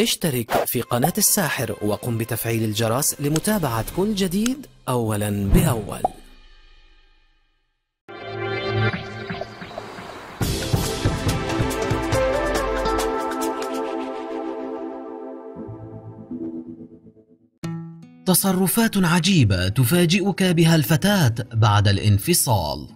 اشترك في قناة الساحر وقم بتفعيل الجرس لمتابعة كل جديد أولا بأول تصرفات عجيبة تفاجئك بها الفتاة بعد الانفصال.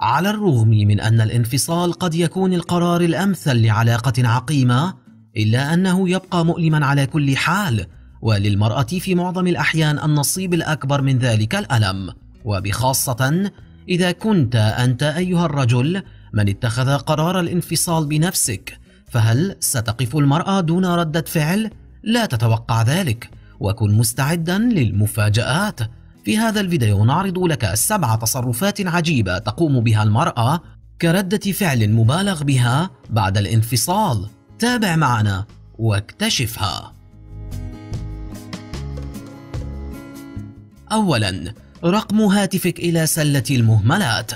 على الرغم من أن الانفصال قد يكون القرار الأمثل لعلاقة عقيمة، إلا أنه يبقى مؤلما على كل حال، وللمرأة في معظم الأحيان النصيب الأكبر من ذلك الألم، وبخاصة إذا كنت أنت أيها الرجل من اتخذ قرار الانفصال بنفسك، فهل ستقف المرأة دون ردة فعل؟ لا تتوقع ذلك. وكن مستعدا للمفاجآت في هذا الفيديو نعرض لك سبع تصرفات عجيبة تقوم بها المرأة كردة فعل مبالغ بها بعد الانفصال تابع معنا واكتشفها. أولا رقم هاتفك إلى سلة المهملات.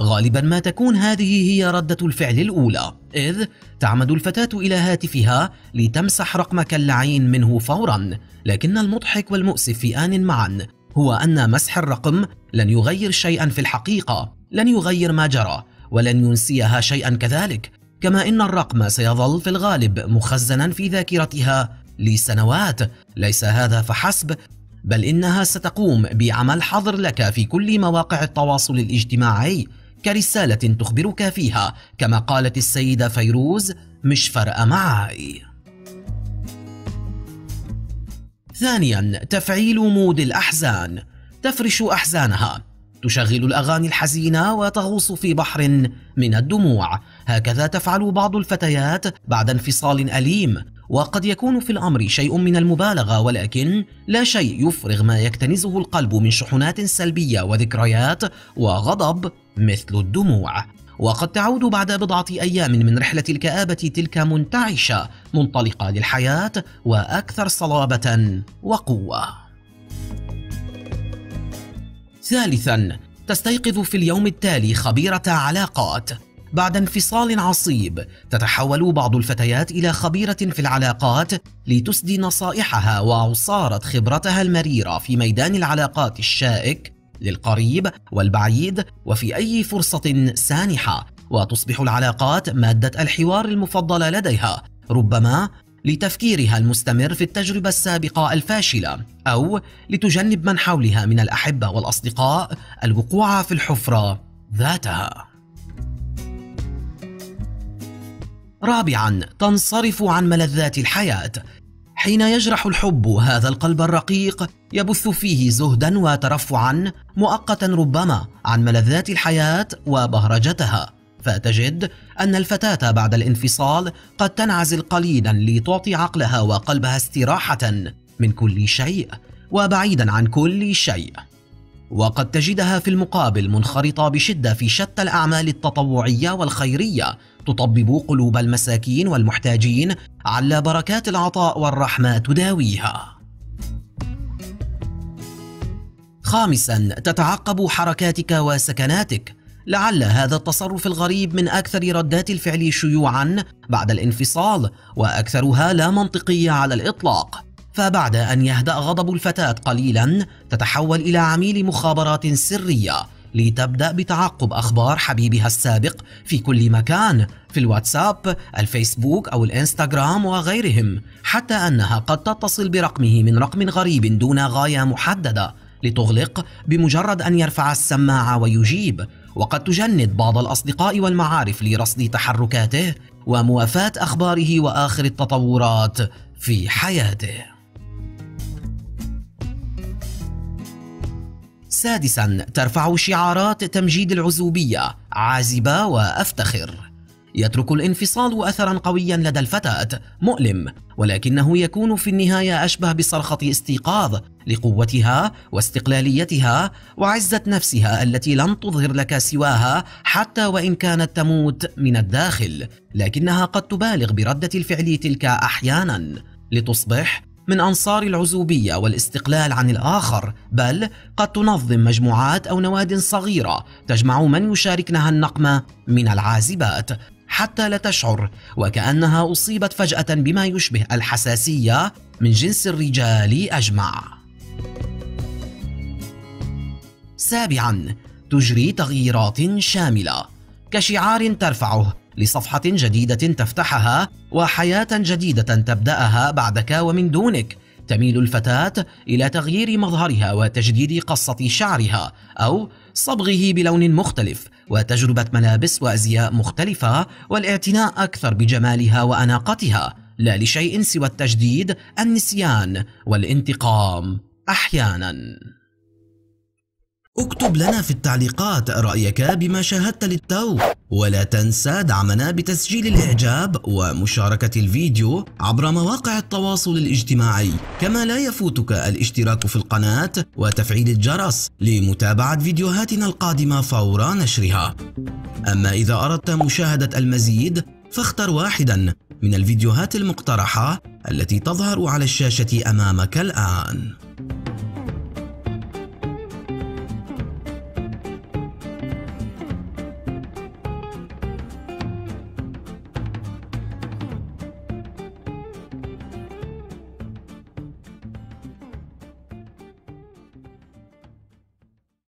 غالبا ما تكون هذه هي ردة الفعل الأولى إذ تعمد الفتاة إلى هاتفها لتمسح رقمك اللعين منه فورا. لكن المضحك والمؤسف في آن معا هو أن مسح الرقم لن يغير شيئا في الحقيقة لن يغير ما جرى ولن ينسيها شيئا كذلك. كما إن الرقم سيظل في الغالب مخزنا في ذاكرتها لسنوات. ليس هذا فحسب بل إنها ستقوم بعمل حظر لك في كل مواقع التواصل الاجتماعي كرسالة تخبرك فيها كما قالت السيدة فيروز مش فارقة معاي ثانيا تفعيل مود الأحزان. تفرش أحزانها. تشغل الأغاني الحزينة وتغوص في بحر من الدموع. هكذا تفعل بعض الفتيات بعد انفصال أليم وقد يكون في الأمر شيء من المبالغة ولكن لا شيء يفرغ ما يكتنزه القلب من شحنات سلبية وذكريات وغضب مثل الدموع وقد تعود بعد بضعة أيام من رحلة الكآبة تلك منتعشة منطلقة للحياة وأكثر صلابة وقوة. ثالثا تستيقظ في اليوم التالي خبيرة علاقات بعد انفصال عصيب تتحول بعض الفتيات إلى خبيرة في العلاقات لتسدي نصائحها وعصارة خبرتها المريرة في ميدان العلاقات الشائك للقريب والبعيد وفي أي فرصة سانحة وتصبح العلاقات مادة الحوار المفضلة لديها ربما لتفكيرها المستمر في التجربة السابقة الفاشلة أو لتجنب من حولها من الأحبة والأصدقاء الوقوع في الحفرة ذاتها. رابعا تنصرف عن ملذات الحياة. حين يجرح الحب هذا القلب الرقيق يبث فيه زهدا وترفعا مؤقتا ربما عن ملذات الحياة وبهرجتها. فتجد أن الفتاة بعد الانفصال قد تنعزل قليلا لتعطي عقلها وقلبها استراحة من كل شيء وبعيدا عن كل شيء. وقد تجدها في المقابل منخرطة بشدة في شتى الأعمال التطوعية والخيرية. تطبب قلوب المساكين والمحتاجين على بركات العطاء والرحمة تداويها. خامسا تتعقب حركاتك وسكناتك. لعل هذا التصرف الغريب من أكثر ردات الفعل شيوعا بعد الانفصال وأكثرها لا منطقيه على الإطلاق. فبعد أن يهدأ غضب الفتاة قليلا تتحول إلى عميل مخابرات سرية. لتبدأ بتعقب أخبار حبيبها السابق في كل مكان في الواتساب، الفيسبوك أو الإنستغرام وغيرهم، حتى أنها قد تتصل برقمه من رقم غريب دون غاية محددة لتغلق بمجرد أن يرفع السماعة ويجيب، وقد تجند بعض الأصدقاء والمعارف لرصد تحركاته وموافاة أخباره وآخر التطورات في حياته. سادسا ترفع شعارات تمجيد العزوبية. عازبة وأفتخر. يترك الانفصال أثرا قويا لدى الفتاة. مؤلم. ولكنه يكون في النهاية أشبه بصرخة استيقاظ لقوتها واستقلاليتها وعزة نفسها التي لن تظهر لك سواها حتى وإن كانت تموت من الداخل. لكنها قد تبالغ بردة الفعل تلك أحيانا. لتصبح من أنصار العزوبية والاستقلال عن الآخر بل قد تنظم مجموعات أو نواد صغيرة تجمع من يشاركنها النقمة من العازبات حتى لا تشعر وكأنها أصيبت فجأة بما يشبه الحساسية من جنس الرجال أجمع. سابعا تجري تغييرات شاملة كشعار ترفعه لصفحة جديدة تفتحها وحياة جديدة تبدأها بعدك ومن دونك. تميل الفتاة إلى تغيير مظهرها وتجديد قصة شعرها أو صبغه بلون مختلف وتجربة ملابس وأزياء مختلفة والاعتناء أكثر بجمالها وأناقتها. لا لشيء سوى التجديد النسيان والانتقام أحياناً. اكتب لنا في التعليقات رأيك بما شاهدت للتو. ولا تنسى دعمنا بتسجيل الإعجاب ومشاركة الفيديو عبر مواقع التواصل الاجتماعي. كما لا يفوتك الاشتراك في القناة وتفعيل الجرس لمتابعة فيديوهاتنا القادمة فور نشرها. أما إذا أردت مشاهدة المزيد فاختر واحدا من الفيديوهات المقترحة التي تظهر على الشاشة أمامك الآن.